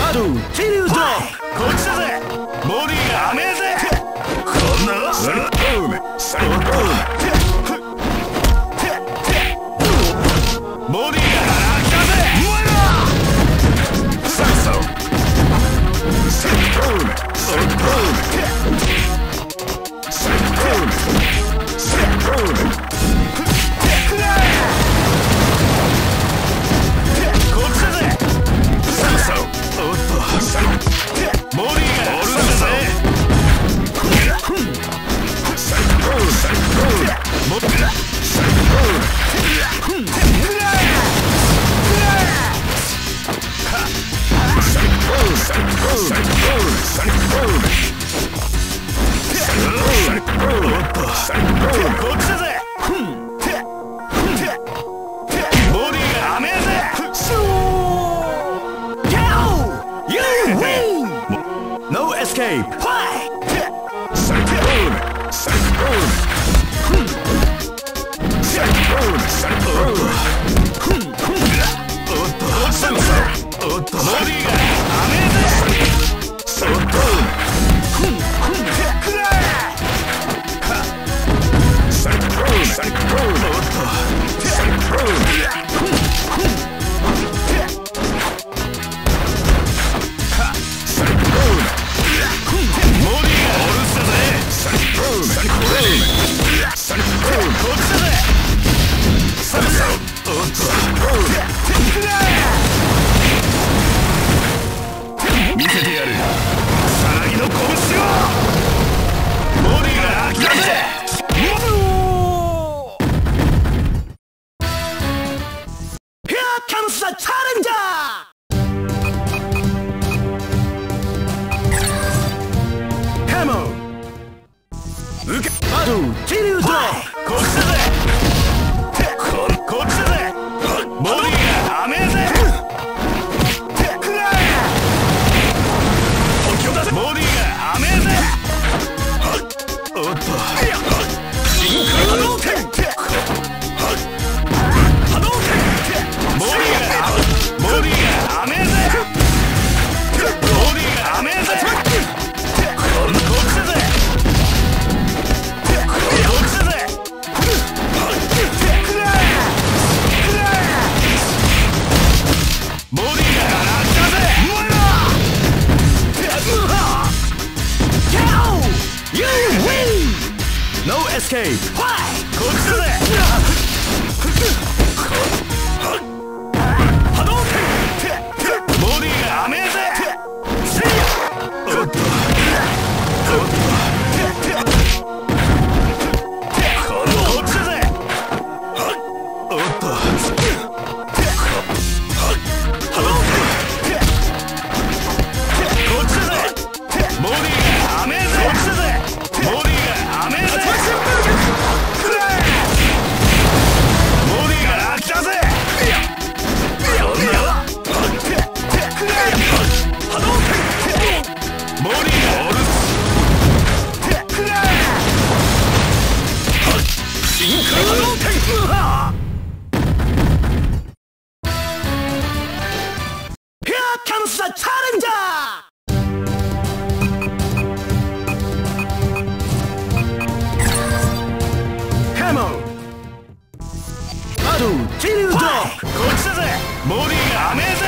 アド手榴弾こっちだぜボディが甘えぜこんなスルッオーメスルッオーメボディが腹開きだぜ燃えろサンソンスルッオーメスルッオーメおはいこっちだモンアドチこっちだぜ。モリーがアメーザ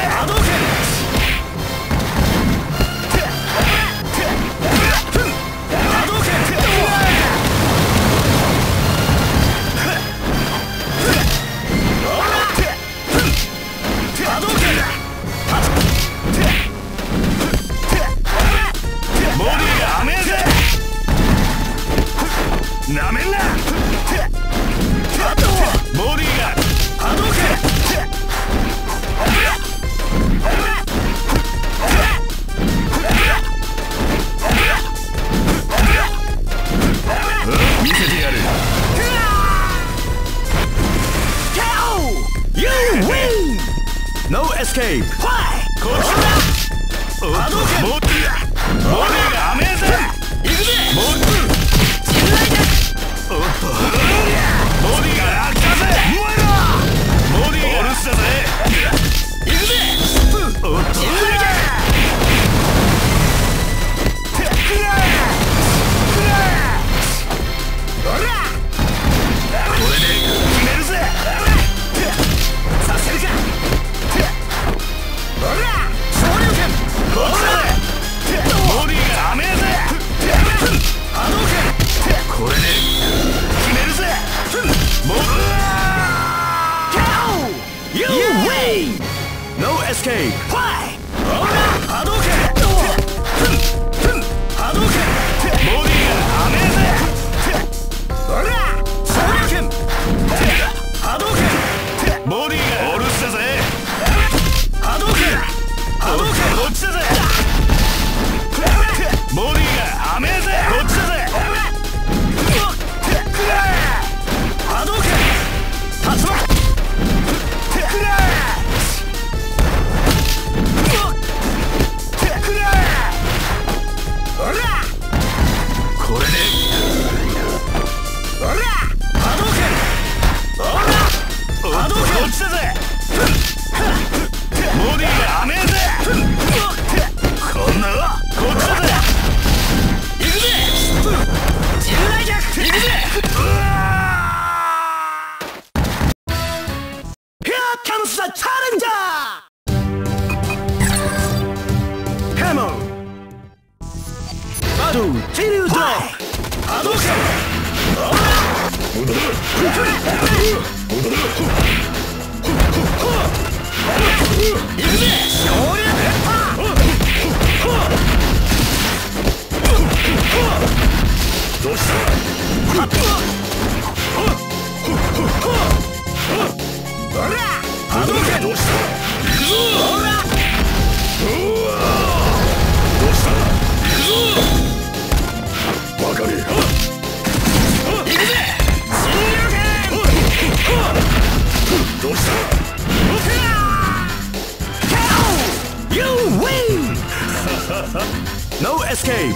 No escape!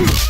フ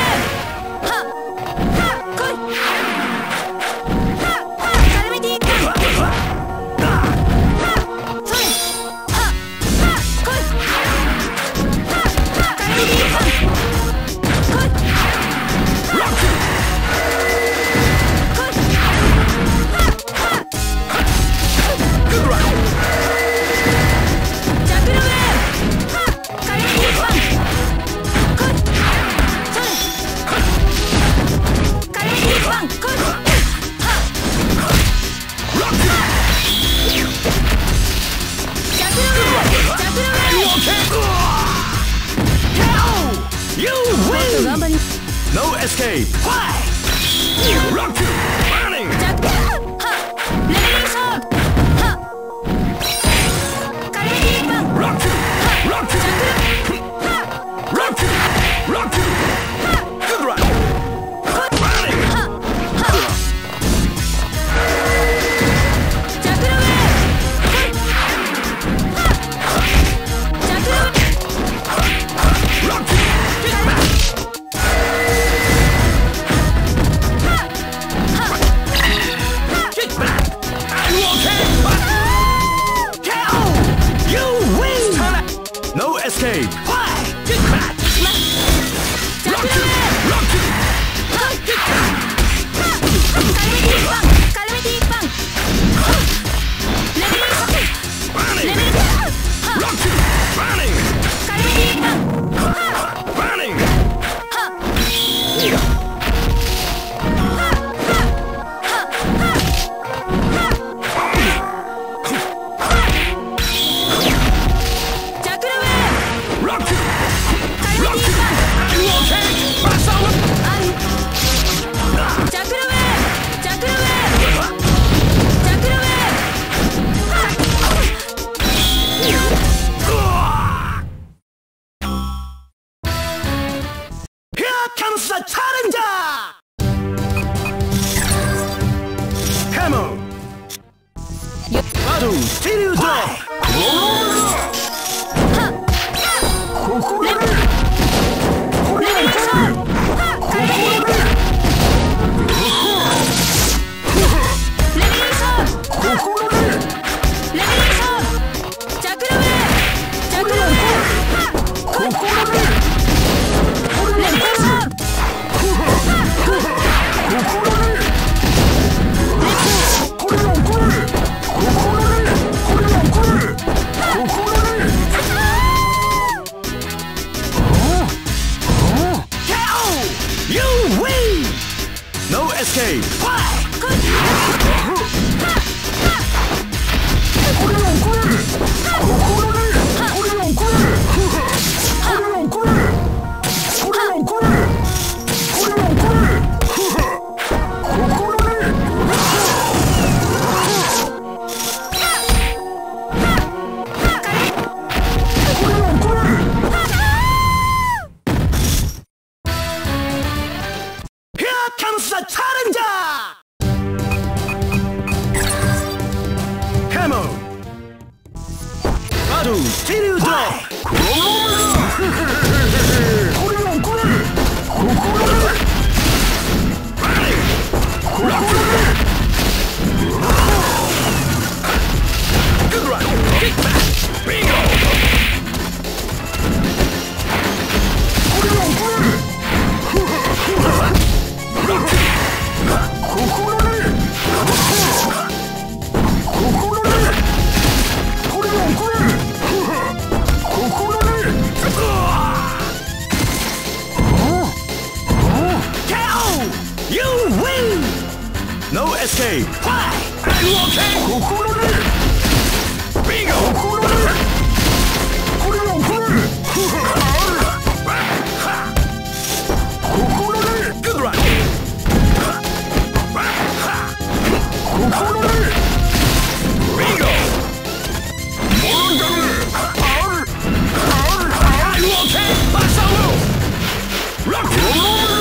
Rock, roll, roll, roll.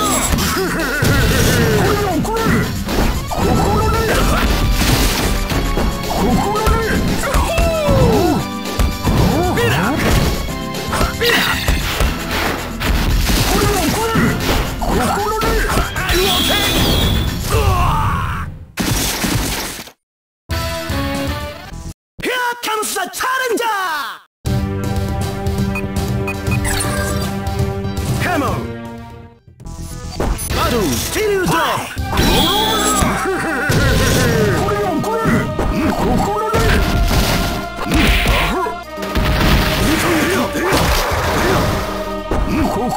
うん